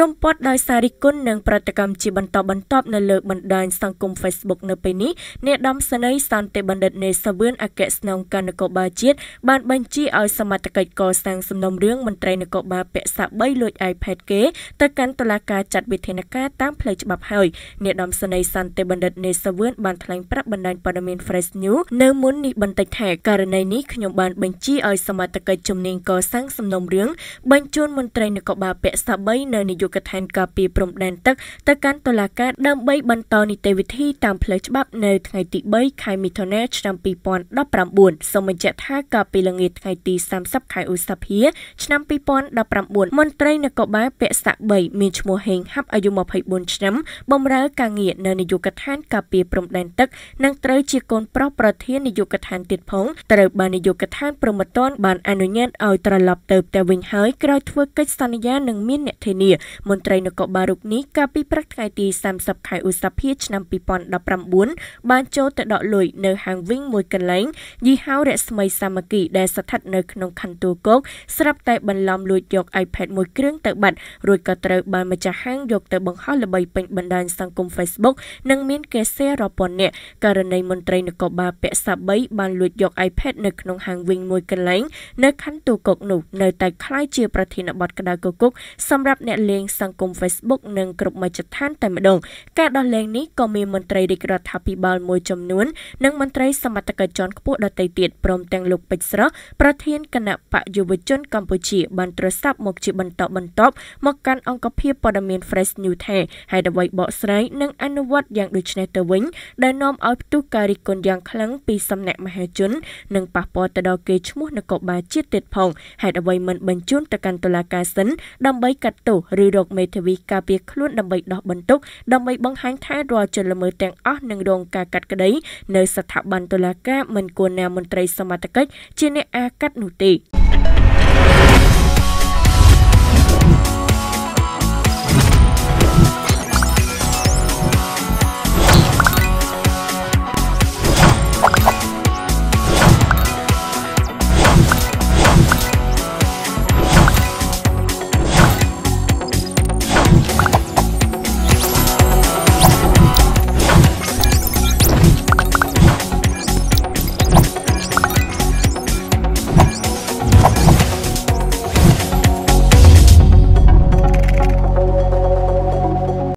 រំពាត់ដោយសាររិះគន់និងប្រតិកម្មជាបន្តបន្ទាប់នៅលើបណ្ដាញសង្គម Facebook នៅពេលនេះអ្នកដំសន័យសន្តិបណ្ឌិតនេសាវឿនអគ្គស្នងការនគរបាលជាតិបានបញ្ជាឲ្យសមត្ថកិច្ចកសាងសំណុំរឿងមន្ត្រីនគរបាលពាក់សា3លួច iPad គេទៅកាន់តុលាការចាត់វិធានការតាមផ្លូវច្បាប់ហើយអ្នកដំសន័យសន្តិបណ្ឌិតនេសាវឿនបានថ្លែងប្រាប់បណ្ដាញព័ត៌មាន Fresh News នៅមុននេះបន្តិចថាករណីនេះខ្ញុំបានបញ្ជាឲ្យសមត្ថកិច្ចជំនាញកសាងសំណុំរឿងបញ្ជូនមន្ត្រីនគរបាលពាក់សា3នៅនាយកដ្ឋានការពារព្រំដែនទឹកទៅកាន់តុលាការដើម្បីបន្តនីតិវិធីតាមផ្លូវច្បាប់នៅថ្ងៃទី3ខែមិថុនាឆ្នាំ2019សូមបញ្ជាក់ថាកាលពីល្ងាចថ្ងៃទី30ខែឧសភាឆ្នាំ2019មន្ត្រីនគរបាលពាក់សាក់3មានឈ្មោះហេងហាប់អាយុ24ឆ្នាំបម្រើការងារនៅនាយកដ្ឋានការពារព្រំដែនទឹកនិងត្រូវជាកូនប្រុសប្រធាននាយកដ្ឋានទៀតផងត្រូវបាននាយកដ្ឋានព្រំប្រទានបានអនុញ្ញាតឲ្យត្រឡប់ទៅផ្ទះវិញហើយក្រោយធ្វើកិច្ចសន្យានិងមានអ្នកធានាមន្ត្រីនគរបាលរូបនេះកាលពីព្រឹកថ្ងៃទី30ខែឧសភាឆ្នាំ2019បានចូលទៅដកលុយនៅហាងវិញមួយកន្លែងយីហៅរស្មីសាមគ្គីដែលស្ថិតនៅក្នុងខណ្ឌទួលគោកស្រាប់តែបន្លំលួចយក iPad មួយគ្រឿងទៅបាត់រួចក៏ត្រូវបានម្ចាស់ហាងយកទៅបង្ហោះល្បីពេញបណ្ដាញសង្គម Facebook និងមានគេ share រាប់ពាន់នាក់ករណីមន្ត្រីនគរបាលពាក់សាបីបានលួចយក iPad នៅក្នុងហាងវិញមួយកន្លែងនៅខណ្ឌទូកុកនោះនៅតែคล้ายជាប្រធានបទក្តៅគគុកសម្រាប់អ្នកលេង សង្គម Facebook និងគ្រប់មជ្ឈដ្ឋានតែម្ដងការដោះលែងនេះក៏មានមន្ត្រីរាជរដ្ឋាភិបាលមួយចំនួននិងមន្ត្រីសមត្ថកិច្ចជាន់ខ្ពស់ដទៃទៀតព្រមទាំងលោកពេជ្រស្រស់ប្រធានគណៈបកយុវជនកម្ពុជាបានទ្រស័ព្ទមកជាបន្តបន្ទាប់មកកាន់អង្គភាពព័ត៌មាន Fresh News ថាហើយអ្វីបកស្រាយនិងអនុវត្តយ៉ាងដូចនេះទៅវិញដែលនាំឲ្យផ្ទុះការរិះគន់យ៉ាងខ្លាំងពីសំណាក់មហាជន និងប៉ះពាល់ទៅដល់កេរ្តិ៍ឈ្មោះនគរបាលជាតិទៀតផងហេតុអ្វីមិនបញ្ជូនទៅកាន់តុលាការសិនដើម្បីកាត់ទោសឬរកមេធាវីការពារខ្លួនដើម្បីដោះបន្ទុកដើម្បីបង្ហាញថារាល់ជនល្មើសទាំងអស់នឹងរងការកាត់ក្តីនៅស្ថាប័នតុលាការមិនគួរណាមន្ត្រីសមត្ថកិច្ចជាអ្នកអាកាត់នោះទេ